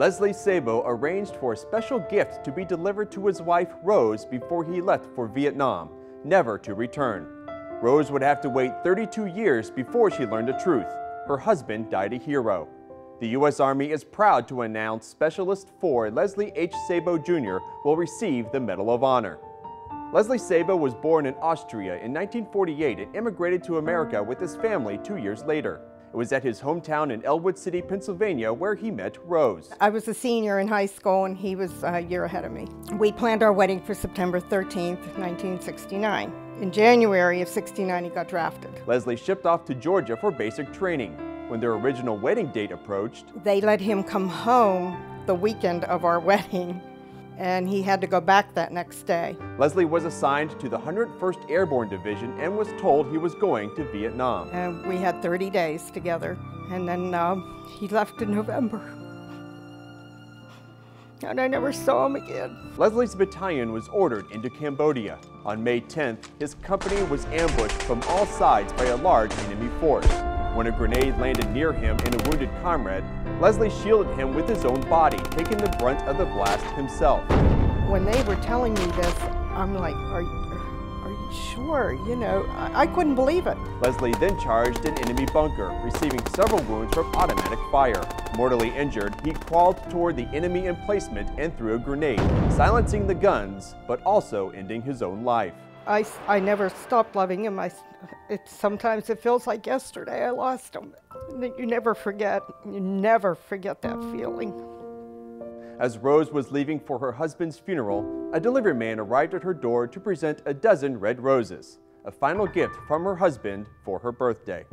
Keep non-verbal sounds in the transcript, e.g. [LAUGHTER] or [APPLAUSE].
Leslie Sabo arranged for a special gift to be delivered to his wife, Rose, before he left for Vietnam, never to return. Rose would have to wait 32 years before she learned the truth. Her husband died a hero. The U.S. Army is proud to announce Specialist 4 Leslie H. Sabo Jr. will receive the Medal of Honor. Leslie Sabo was born in Austria in 1948 and immigrated to America with his family two years later. It was at his hometown in Ellwood City, Pennsylvania, where he met Rose. I was a senior in high school and he was a year ahead of me. We planned our wedding for September 13th, 1969. In January of 69, he got drafted. Leslie shipped off to Georgia for basic training. When their original wedding date approached, they let him come home the weekend of our [LAUGHS] wedding and he had to go back that next day. Leslie was assigned to the 101st Airborne Division and was told he was going to Vietnam. And we had 30 days together, and then uh, he left in November. And I never saw him again. Leslie's battalion was ordered into Cambodia. On May 10th, his company was ambushed from all sides by a large enemy force. When a grenade landed near him and a wounded comrade, Leslie shielded him with his own body, taking the brunt of the blast himself. When they were telling me this, I'm like, are, are you sure? You know, I, I couldn't believe it. Leslie then charged an enemy bunker, receiving several wounds from automatic fire. Mortally injured, he crawled toward the enemy emplacement and threw a grenade, silencing the guns, but also ending his own life. I, I never stopped loving him. I, it, sometimes it feels like yesterday I lost him. You never forget, you never forget that feeling. As Rose was leaving for her husband's funeral, a delivery man arrived at her door to present a dozen red roses, a final gift from her husband for her birthday.